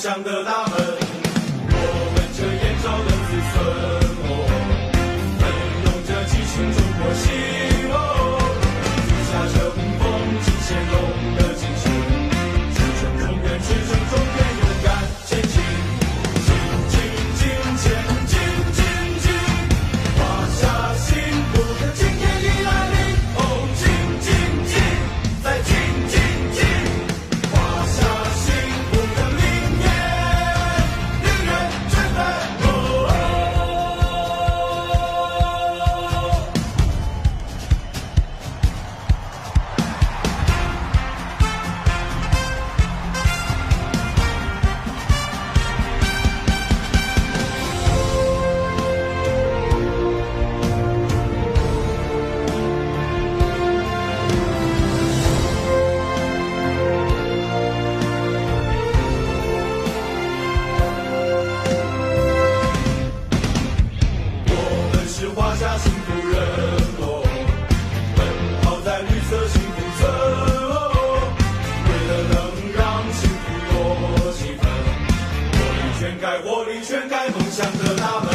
想得到。Sandra Lava.